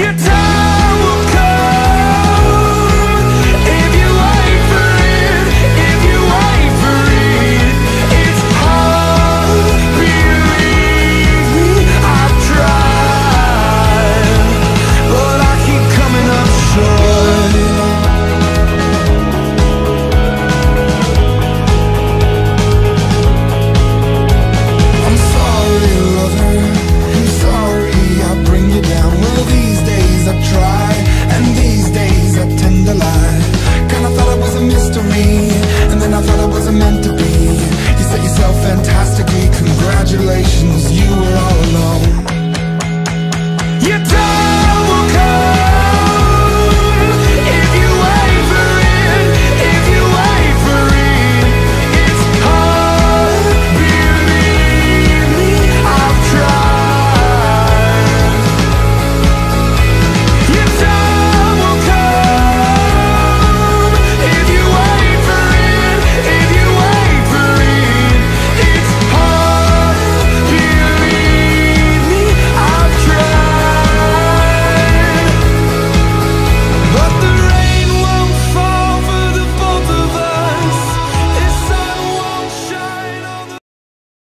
You tell